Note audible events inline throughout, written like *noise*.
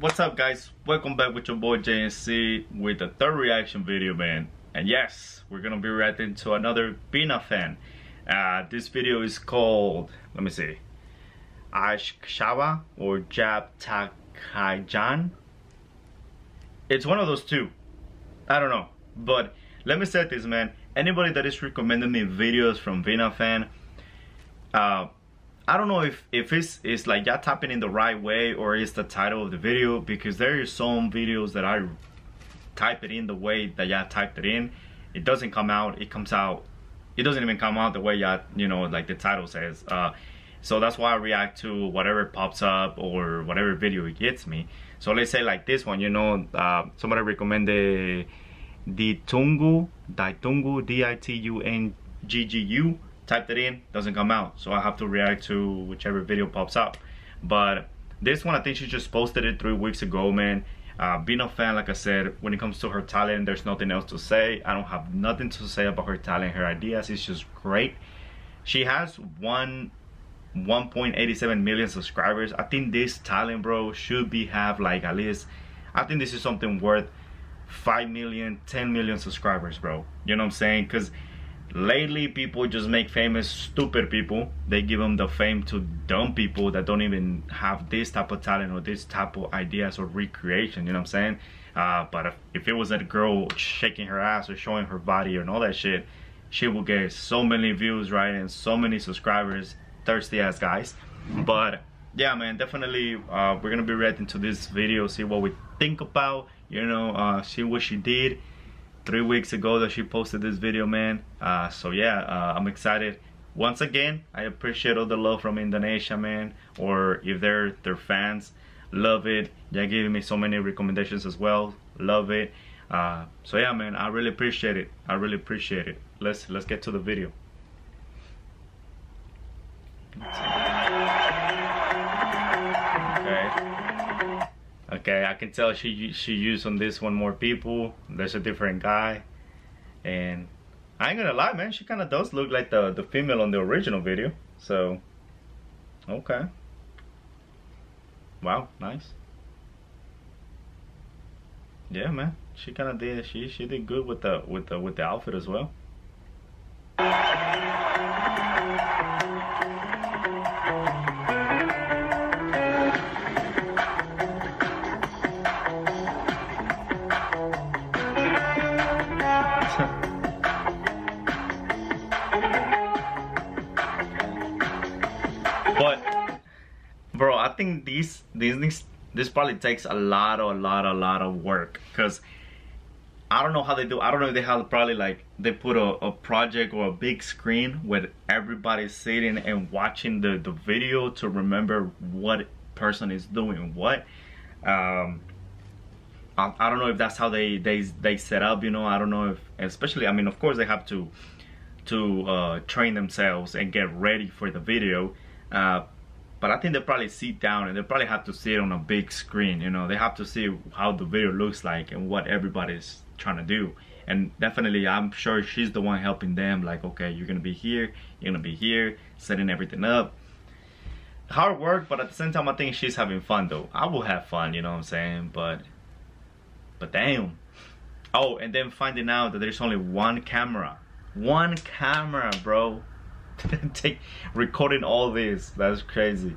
what's up guys? Welcome back with your boy JNC with the third reaction video man. And yes, we're gonna be reacting to another Vina fan. Uh, this video is called, let me see, Ashkshawa or Jab Tak Hai Jaan. It's one of those two. I don't know. But let me say this man, anybody that is recommending me videos from Vina fan, uh, I don't know if, if it's, it's like y'all tapping in the right way or it's the title of the video because there is some videos that I type it in the way that y'all typed it in. It doesn't come out, it comes out, it doesn't even come out the way y'all, you know, like the title says. Uh, so that's why I react to whatever pops up or whatever video it gets me. So let's say like this one, you know, uh, somebody recommended the Ditungu, Ditungu, D-I-T-U-N-G-G-U typed it in doesn't come out. So I have to react to whichever video pops up. But this one I think she just posted it three weeks ago man. Uh, Vina fan like I said when it comes to her talent there's nothing else to say. I don't have nothing to say about her talent her ideas. It's just great. She has one 1.87 million subscribers. I think this talent bro should be have like at least I think this is something worth 5 million 10 million subscribers bro. You know what I'm saying? Because lately people just make famous stupid people. They give them the fame to dumb people that don't even have this type of talent or this type of ideas or recreation you know what i'm saying? Uh, but if, if it was a girl shaking her ass or showing her body and all that shit she will get so many views right and so many subscribers. Thirsty ass guys. But yeah man definitely uh, we're gonna be reacting to this video see what we think about you know uh, see what she did three weeks ago that she posted this video man. Uh, so yeah uh, I'm excited. Once again I appreciate all the love from Indonesia man or if they're their fans love it. They're giving me so many recommendations as well. Love it. Uh, so yeah man I really appreciate it. I really appreciate it. Let's let's get to the video Okay, I can tell she she used on this one more people. There's a different guy. And I ain't gonna lie, man, she kinda does look like the, the female on the original video. So okay. Wow, nice. Yeah man. She kinda did she she did good with the with the with the outfit as well. These these this probably takes a lot a lot a lot of work because i don't know how they do i don't know if they have probably like they put a, a project or a big screen where everybody's sitting and watching the the video to remember what person is doing what. Um I, I don't know if that's how they they they set up you know i don't know if especially i mean of course they have to to uh, train themselves and get ready for the video uh, but I think they probably sit down and they probably have to see it on a big screen you know. They have to see how the video looks like and what everybody's trying to do. And definitely I'm sure she's the one helping them like okay you're gonna be here you're gonna be here setting everything up. Hard work but at the same time I think she's having fun though. I will have fun you know what I'm saying? But but damn. Oh and then finding out that there's only one camera. One camera bro *laughs* take recording all this. That's crazy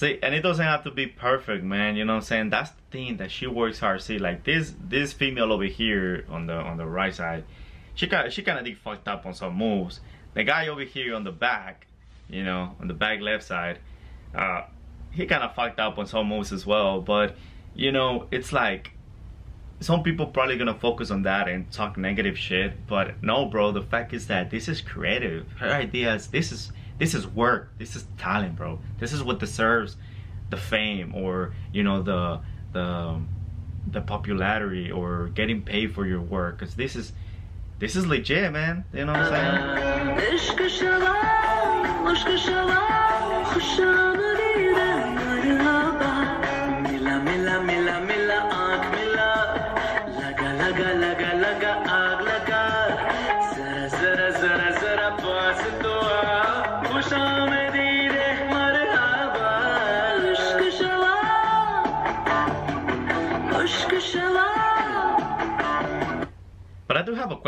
See, and it doesn't have to be perfect, man. You know what I'm saying? That's the thing that she works hard. See, like this this female over here on the on the right side, she kind she kind of did fucked up on some moves. The guy over here on the back, you know, on the back left side, uh, he kind of fucked up on some moves as well. But you know, it's like some people probably gonna focus on that and talk negative shit. But no, bro. The fact is that this is creative. Her ideas. This is this is work. This is talent, bro. This is what deserves the fame or you know the the the popularity or getting paid for your work. Cause this is this is legit, man. You know what I'm saying?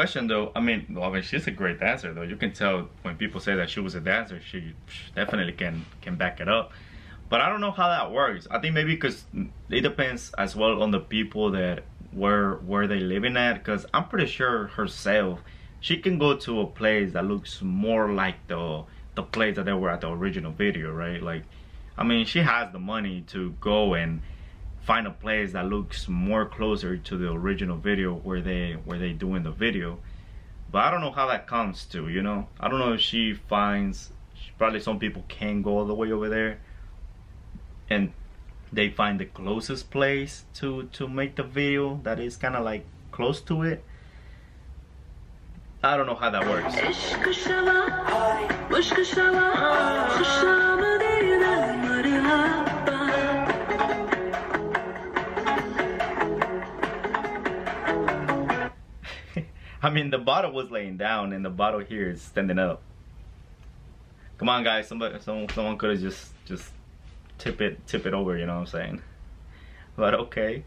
Question though. I mean, well, I mean, she's a great dancer though. You can tell when people say that she was a dancer, she definitely can can back it up. But I don't know how that works. I think maybe because it depends as well on the people that where where they living at. Because I'm pretty sure herself, she can go to a place that looks more like the the place that they were at the original video, right? Like, I mean, she has the money to go and find a place that looks more closer to the original video where they where they doing the video. But I don't know how that comes to you know? I don't know if she finds probably some people can go all the way over there and they find the closest place to to make the video that is kind of like close to it. I don't know how that works I mean, the bottle was laying down and the bottle here is standing up. Come on, guys. Somebody, someone, someone could have just, just tip it, tip it over. You know what I'm saying? But okay.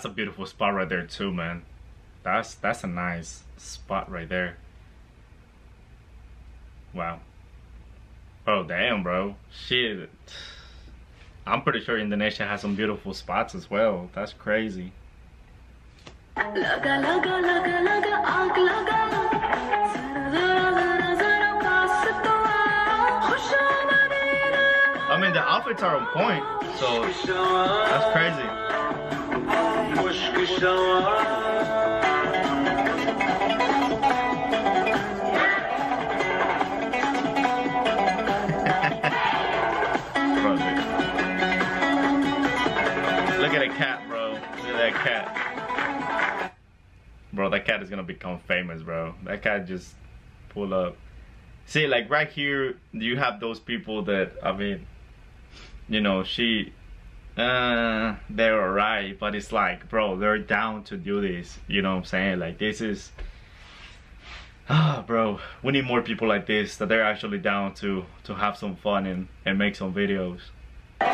That's a beautiful spot right there too, man. That's that's a nice spot right there. Wow. Oh damn, bro. Shit. I'm pretty sure Indonesia has some beautiful spots as well. That's crazy. I mean, the outfits are on point, so that's crazy. Look at the cat, bro. Look at that cat. Bro, that cat is gonna become famous, bro. That cat just pull up. See, like right here, you have those people that, I mean, you know, she, uh, they're alright, but it's like, bro, they're down to do this. You know what I'm saying? Like, this is, ah, bro, we need more people like this that they're actually down to to have some fun and and make some videos. But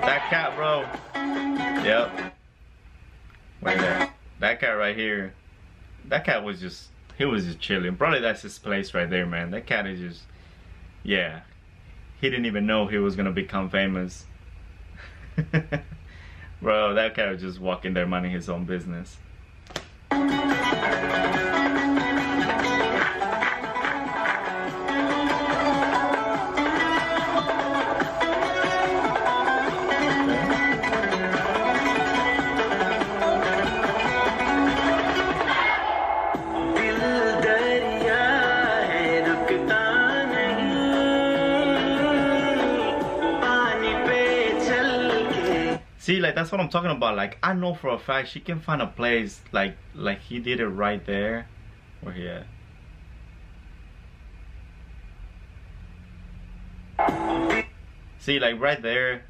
that cat, bro, yep. Wait there. That cat right here, that cat was just, he was just chilling. Probably that's his place right there, man. That cat is just, yeah, he didn't even know he was gonna become famous. *laughs* Bro, that guy was just walking there minding his own business. See, like that's what I'm talking about. Like I know for a fact she can find a place like like he did it right there. Where he at? See, like right there,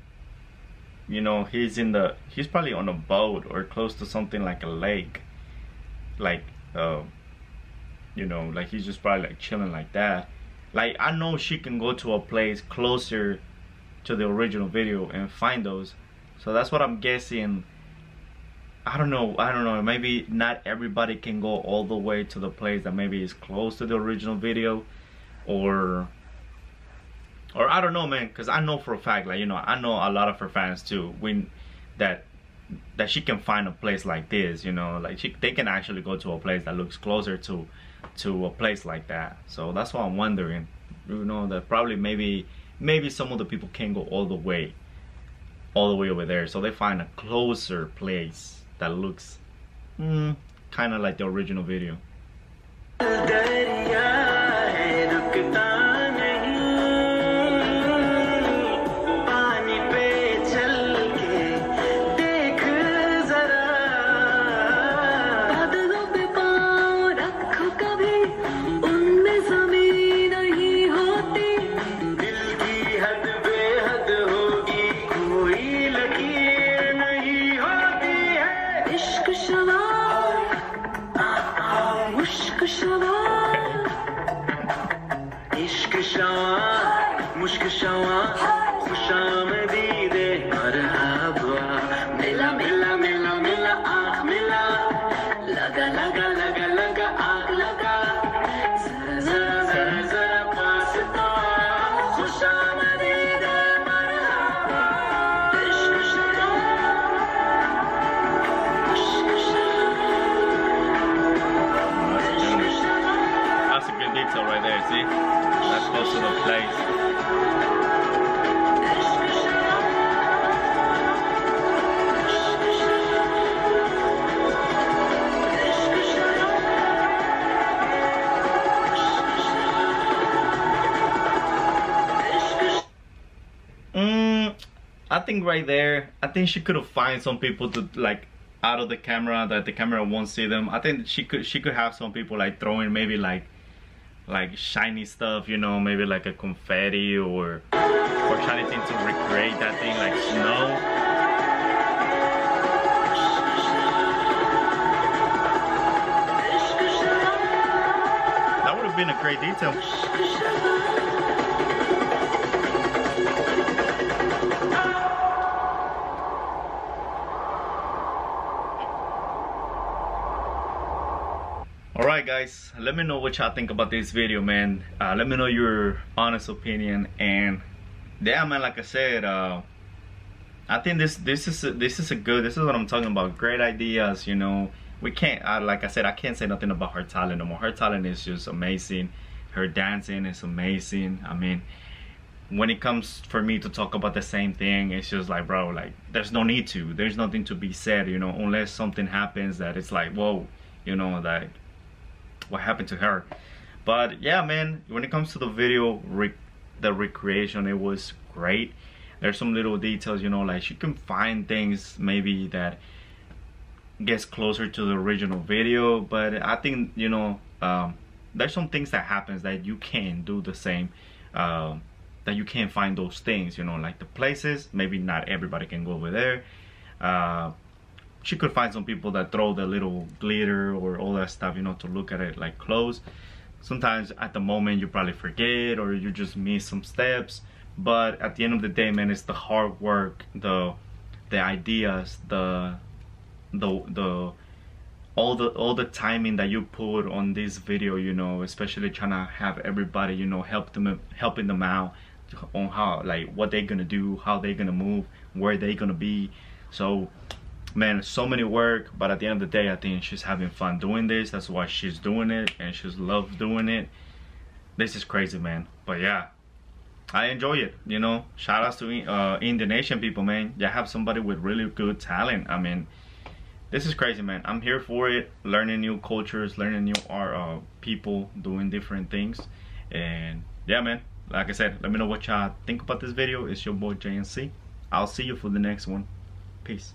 you know, he's in the he's probably on a boat or close to something like a lake. Like uh you know, like he's just probably like chilling like that. Like I know she can go to a place closer to the original video and find those so that's what I'm guessing. I don't know. I don't know. Maybe not everybody can go all the way to the place that maybe is close to the original video or or I don't know, man, because I know for a fact, like you know, I know a lot of her fans too. When that that she can find a place like this, you know, like she they can actually go to a place that looks closer to to a place like that. So that's why I'm wondering, you know, that probably maybe maybe some of the people can't go all the way all the way over there. So they find a closer place that looks mm, kind of like the original video. लगा लगा लगा लगा आग लगा जरा जरा जरा जरा पास तो खुशामदीदे मरहबा इश्क शवा मुश्क शवा इश्क शवा That's a good detail right there, see? That's close to the place. Think right there, I think she could have find some people to like out of the camera that the camera won't see them. I think she could she could have some people like throwing maybe like like shiny stuff, you know, maybe like a confetti or or trying to recreate that thing like snow. That would have been a great detail. Guys, let me know what y'all think about this video man. Uh, let me know your honest opinion. And yeah man like I said uh, I think this this is a, this is a good this is what I'm talking about. Great ideas you know. We can't like I said I can't say nothing about her talent no more. Her talent is just amazing. Her dancing is amazing. I mean when it comes for me to talk about the same thing it's just like bro like there's no need to. There's nothing to be said you know unless something happens that it's like whoa you know like what happened to her. But yeah man when it comes to the video the recreation it was great. There's some little details you know like you can find things maybe that gets closer to the original video but i think you know um, there's some things that happens that you can't do the same um, that you can't find those things you know like the places maybe not everybody can go over there. Uh, she could find some people that throw the little glitter or all that stuff you know to look at it like close. Sometimes at the moment you probably forget or you just miss some steps. But at the end of the day man it's the hard work the the ideas the the the all the all the timing that you put on this video you know especially trying to have everybody you know help them helping them out on how like what they're gonna do how they're gonna move where they're gonna be. So man so many work but at the end of the day i think she's having fun doing this. That's why she's doing it and she's loves doing it. This is crazy man. But yeah i enjoy it you know? Shout outs to uh indonesian people man. You have somebody with really good talent. I mean this is crazy man. I'm here for it. Learning new cultures learning new art uh people doing different things. And yeah man like i said let me know what y'all think about this video. It's your boy jnc i'll see you for the next one. Peace